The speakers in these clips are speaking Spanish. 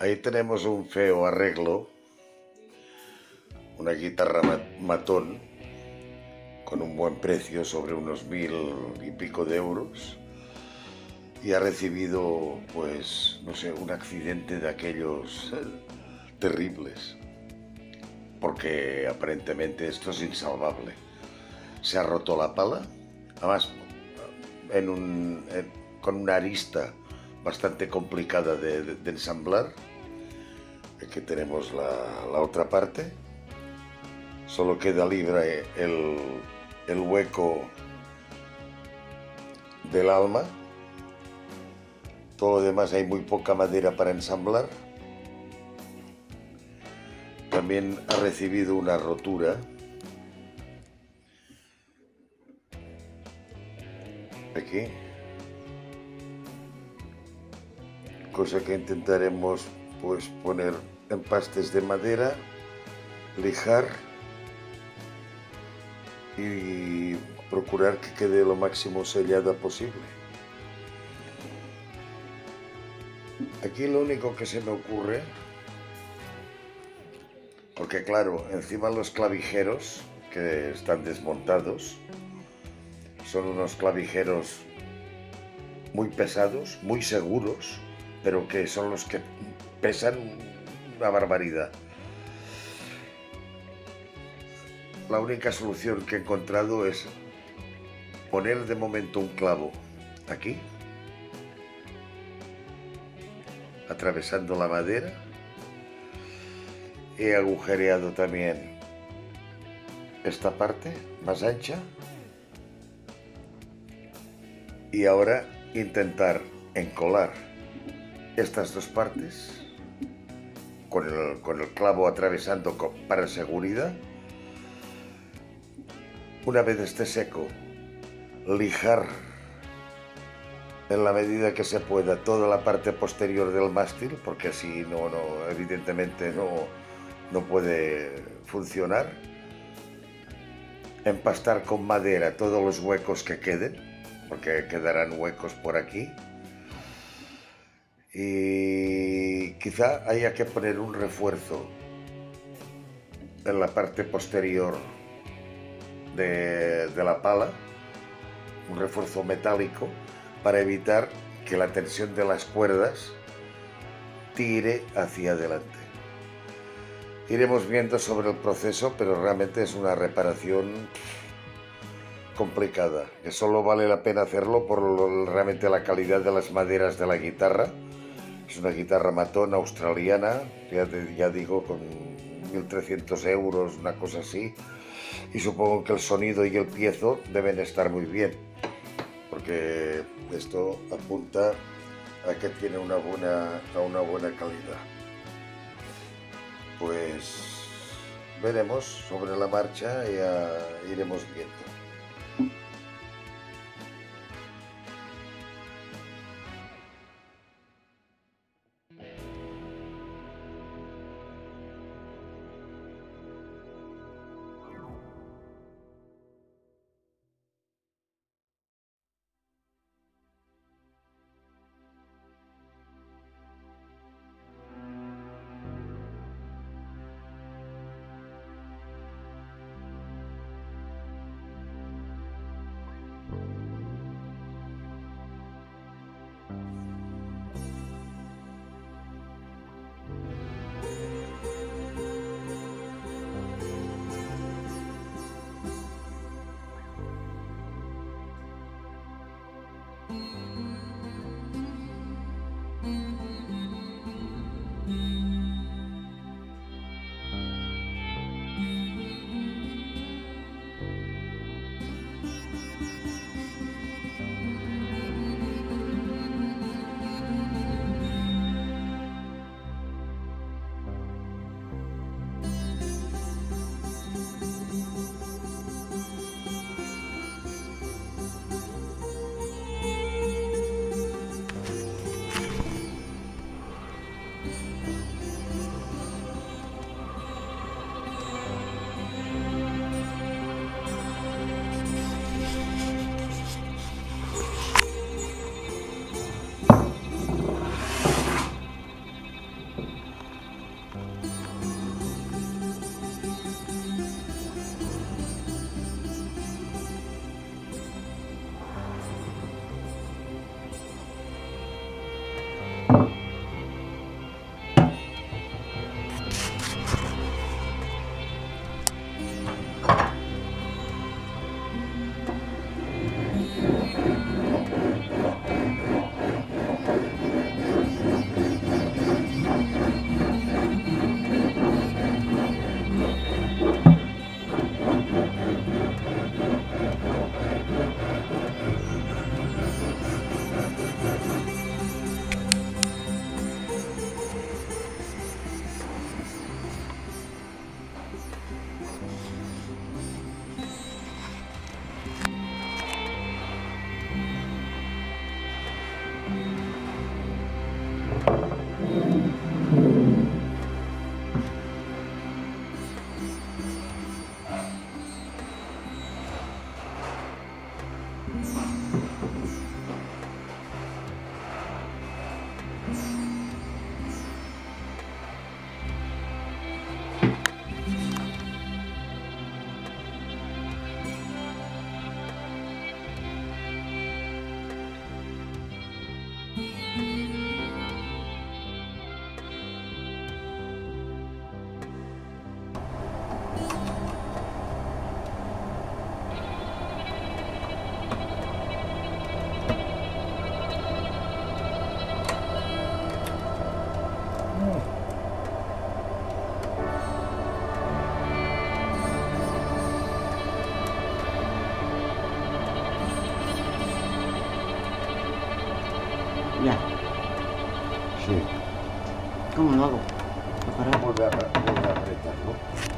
Ahí tenemos un feo arreglo, una guitarra matón con un buen precio sobre unos mil y pico de euros. Y ha recibido pues no sé un accidente de aquellos eh, terribles. Porque aparentemente esto es insalvable. Se ha roto la pala. Además un, con una arista bastante complicada de ensamblar Aquí tenemos la, otra parte. Solo queda libre el, el hueco del alma. Todo lo demás hay muy poca madera para ensamblar. También ha recibido una rotura. Aquí. Cosa que intentaremos pues poner empastes de madera, lijar y procurar que quede lo máximo sellada posible. Aquí lo único que se me ocurre, porque claro, encima los clavijeros que están desmontados, son unos clavijeros muy pesados, muy seguros, pero que son los que pesan una barbaridad. La única solución que he encontrado es poner de momento un clavo aquí, atravesando la madera. He agujereado también esta parte más ancha y ahora intentar encolar estas dos partes con el, clavo atravesando para seguridad. Una vez esté seco, lijar en la medida que se pueda toda la parte posterior del mástil, porque así no, no evidentemente no, no puede funcionar. Empastar con madera todos los huecos que queden, porque quedarán huecos por aquí y quizá haya que poner un refuerzo en la parte posterior de, la pala, un refuerzo metálico para evitar que la tensión de las cuerdas tire hacia adelante. Iremos viendo sobre el proceso, pero realmente es una reparación complicada, que solo vale la pena hacerlo por realmente la calidad de las maderas de la guitarra es una guitarra matón australiana, ya, digo, con 1.300 euros, una cosa así. Y supongo que el sonido y el piezo deben estar muy bien, porque esto apunta a que tiene una buena, a una buena calidad. Pues veremos sobre la marcha y iremos viendo. ¿Cómo lo hago? Para. Vuelve a, vuelve a apretarlo.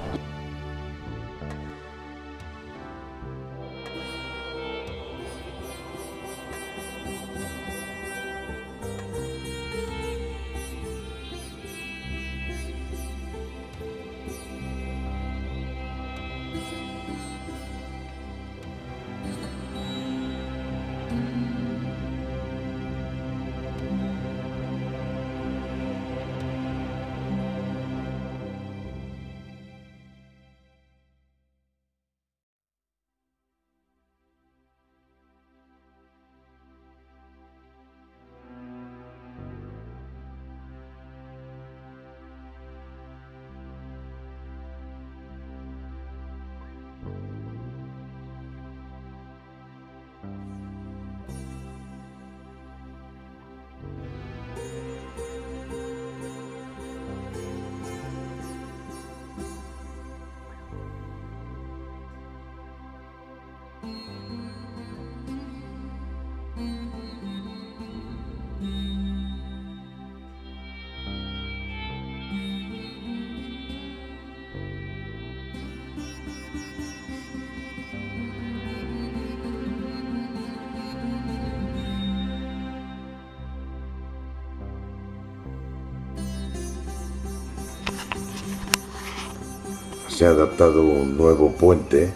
Se ha adaptado un nuevo puente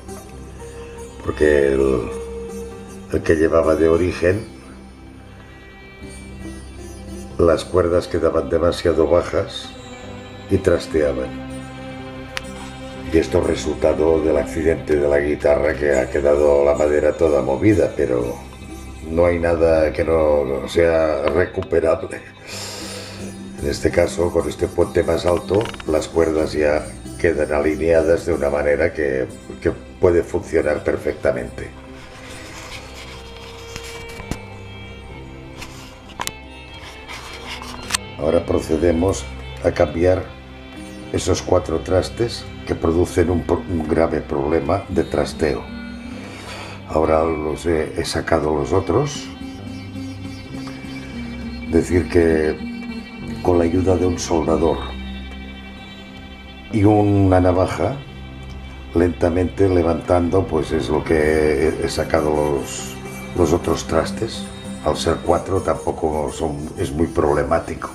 porque el, que llevaba de origen las cuerdas quedaban demasiado bajas y trasteaban. Y esto resultado del accidente de la guitarra que ha quedado la madera toda movida, pero no hay nada que no sea recuperable. En este caso, con este puente más alto, las cuerdas ya quedan alineadas de una manera que, puede funcionar perfectamente. Ahora procedemos a cambiar esos cuatro trastes que producen un, grave problema de trasteo. Ahora los he sacado los otros. Decir que con la ayuda de un soldador y una navaja, lentamente levantando, pues es lo que he sacado los, los otros trastes. Al ser cuatro tampoco es muy problemático.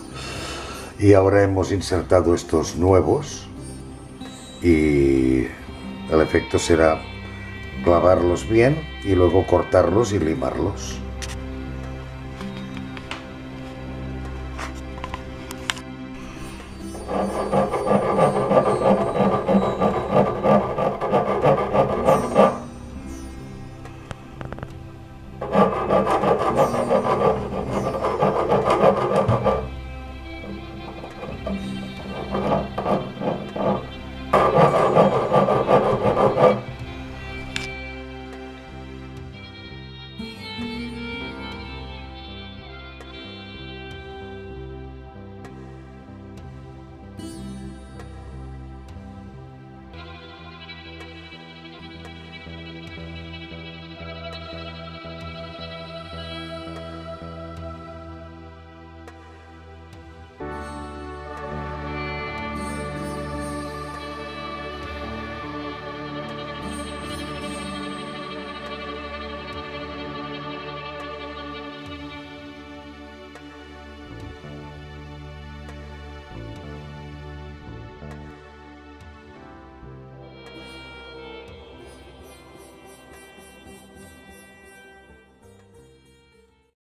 Y ahora hemos insertado estos nuevos y el efecto será clavarlos bien y luego cortarlos y limarlos.